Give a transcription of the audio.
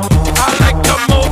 I like to move